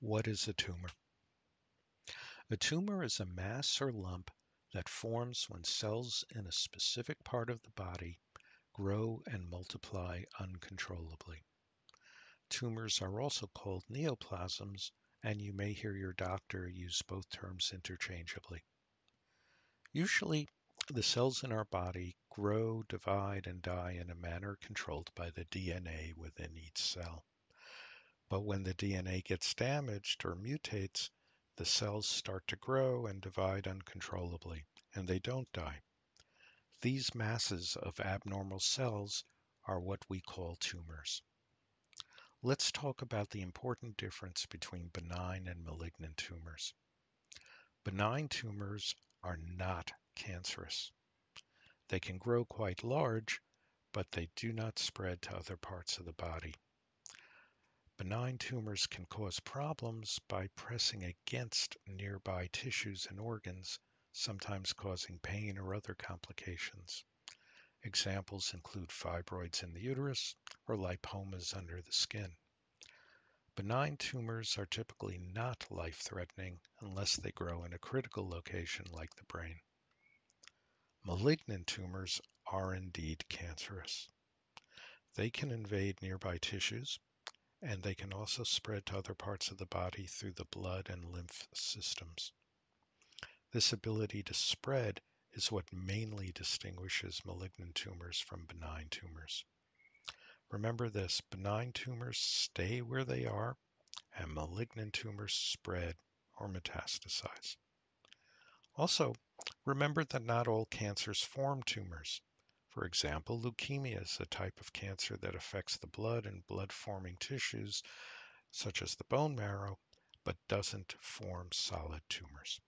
What is a tumor? A tumor is a mass or lump that forms when cells in a specific part of the body grow and multiply uncontrollably. Tumors are also called neoplasms, and you may hear your doctor use both terms interchangeably. Usually, the cells in our body grow, divide, and die in a manner controlled by the DNA within each cell. But when the DNA gets damaged or mutates, the cells start to grow and divide uncontrollably, and they don't die. These masses of abnormal cells are what we call tumors. Let's talk about the important difference between benign and malignant tumors. Benign tumors are not cancerous. They can grow quite large, but they do not spread to other parts of the body. Benign tumors can cause problems by pressing against nearby tissues and organs, sometimes causing pain or other complications. Examples include fibroids in the uterus or lipomas under the skin. Benign tumors are typically not life-threatening unless they grow in a critical location like the brain. Malignant tumors are indeed cancerous. They can invade nearby tissues, and they can also spread to other parts of the body through the blood and lymph systems. This ability to spread is what mainly distinguishes malignant tumors from benign tumors. Remember this, benign tumors stay where they are and malignant tumors spread or metastasize. Also, remember that not all cancers form tumors. For example, leukemia is a type of cancer that affects the blood and blood-forming tissues, such as the bone marrow, but doesn't form solid tumors.